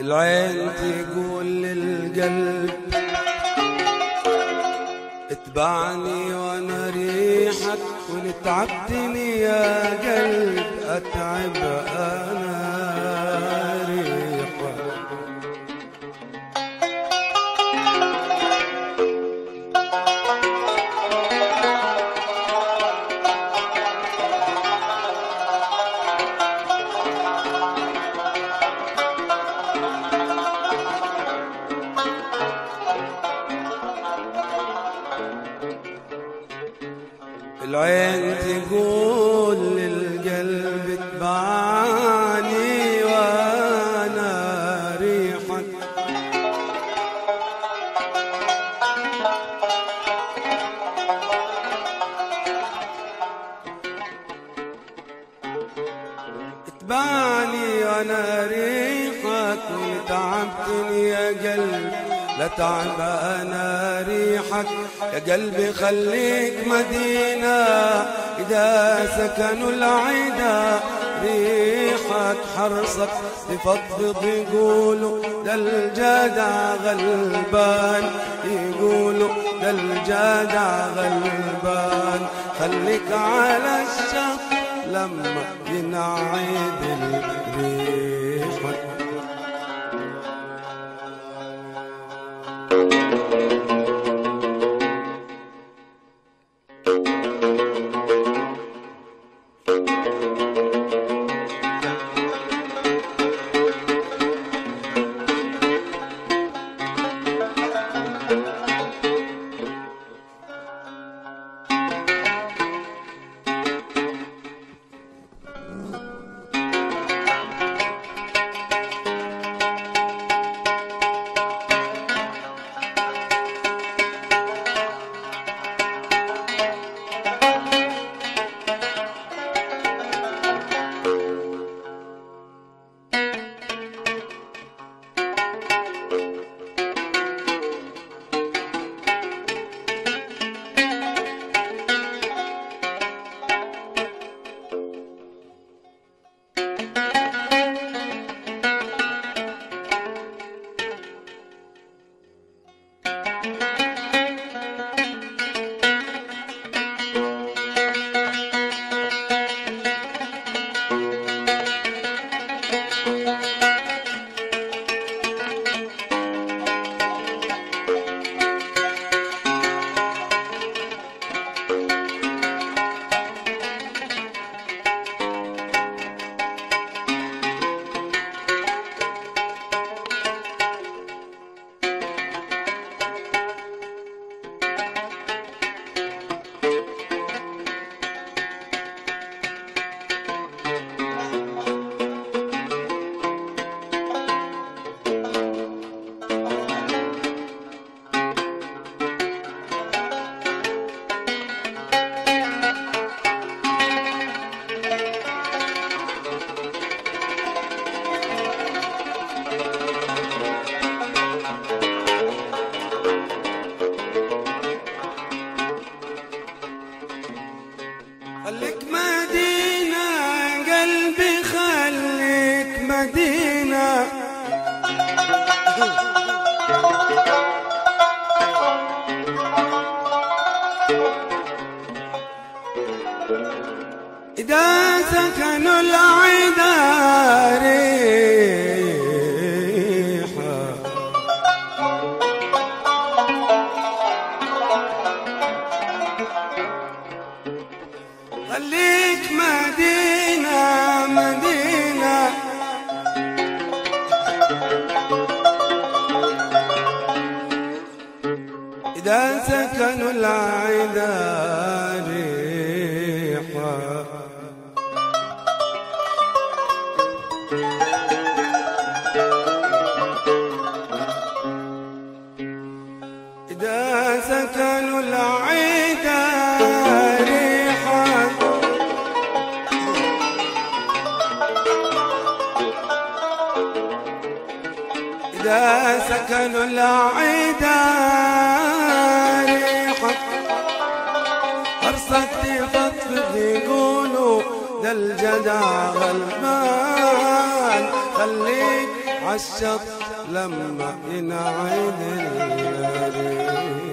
العين تقول للقلب اتبعني وأنا ريحك وان تعبتني يا قلب أتعب أنا ريحك. العين تقول للقلب اتبعني وأنا ريحك. اتبعني وأنا ريحك وتعبتني يا قلب لا تعب أنا ريحك. يا قلبي خليك مدينة. إذا سكنوا العدا ريحك حرصك. تفضفض يقولوا ده الجدع غلبان. يقولوا ده الجدع غلبان. خليك على الشط لما ينعيد ريحك خليك مدينة قلبي خليك مدينة. إذا سكنوا العالم سكنوا العدا ريحا. إذا سكنوا العدا إذا سكنوا العدا ريحا أرصد تفضفض يقولوا ده الجدع غلبان خليك عالشط لما ينعد الريح